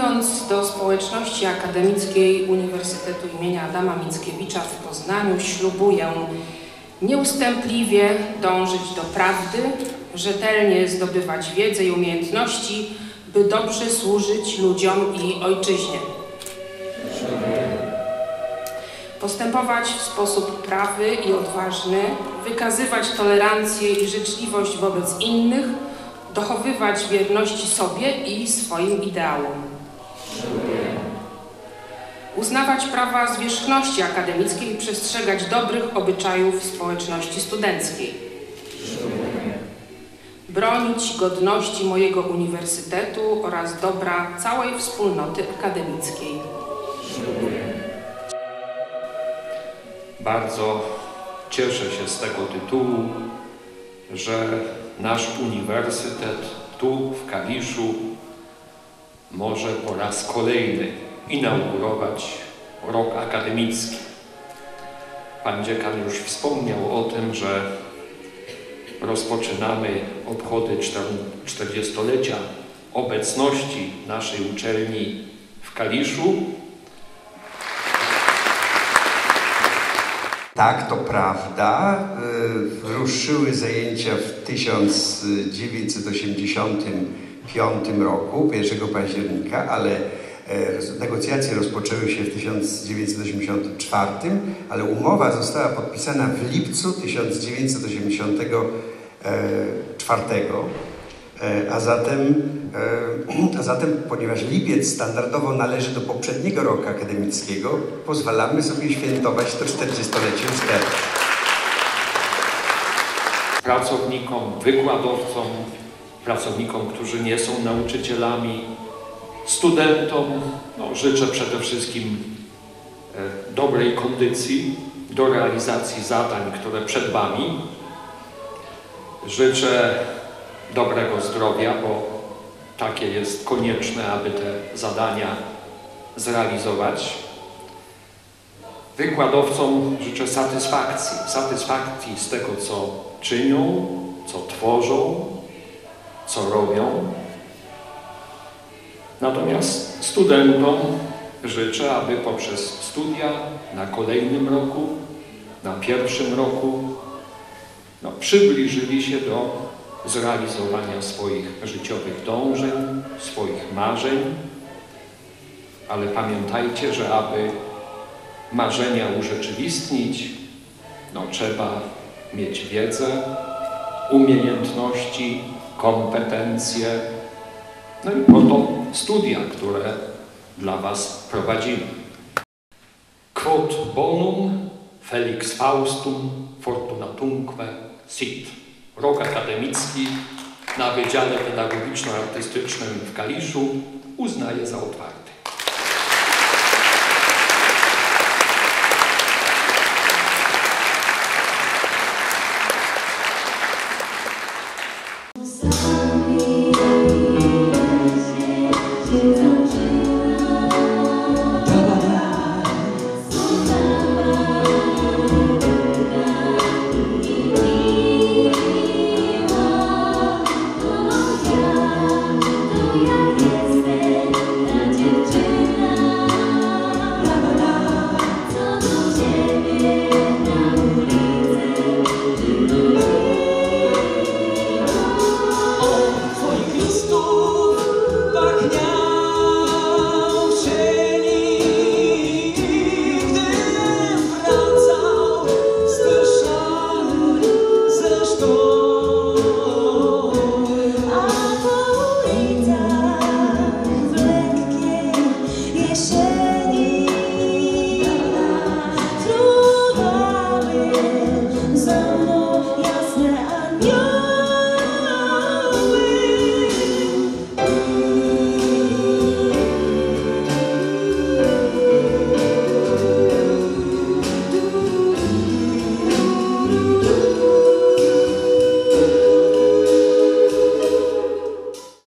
Przystępując do społeczności akademickiej Uniwersytetu imienia Adama Mickiewicza w Poznaniu, ślubuję nieustępliwie dążyć do prawdy, rzetelnie zdobywać wiedzę i umiejętności, by dobrze służyć ludziom i ojczyźnie. Postępować w sposób prawy i odważny, wykazywać tolerancję i życzliwość wobec innych, dochowywać wierności sobie i swoim ideałom. Uznawać prawa zwierzchności akademickiej i przestrzegać dobrych obyczajów społeczności studenckiej. Bronić godności mojego uniwersytetu oraz dobra całej wspólnoty akademickiej. Bardzo cieszę się z tego tytułu, że nasz uniwersytet tu w Kaliszu może po raz kolejny inaugurować rok akademicki. Pan dziekan już wspomniał o tym, że rozpoczynamy obchody 40-lecia obecności naszej uczelni w Kaliszu. Tak, to prawda. Y, Ruszyły zajęcia w 1985 roku, 1 października, ale e, negocjacje rozpoczęły się w 1984, ale umowa została podpisana w lipcu 1984. E, A zatem, e, a zatem, ponieważ lipiec standardowo należy do poprzedniego roku akademickiego, pozwalamy sobie świętować to 40-lecie wstecz. pracownikom, wykładowcom, pracownikom, którzy nie są nauczycielami, studentom. No, życzę przede wszystkim e, dobrej kondycji do realizacji zadań, które przed Wami. Życzę dobrego zdrowia, bo takie jest konieczne, aby te zadania zrealizować. Wykładowcom życzę satysfakcji, satysfakcji z tego, co czynią, co tworzą, co robią. Natomiast studentom życzę, aby poprzez studia na kolejnym roku, na pierwszym roku, no, przybliżyli się do zrealizowania swoich życiowych dążeń, swoich marzeń, ale pamiętajcie, że aby marzenia urzeczywistnić, no, trzeba mieć wiedzę, umiejętności, kompetencje, no i po to studia, które dla Was prowadzimy. Quod bonum Felix Faustum Fortunatumque sit. Rok akademicki na Wydziale Pedagogiczno-Artystycznym w Kaliszu uznaje za otwarty.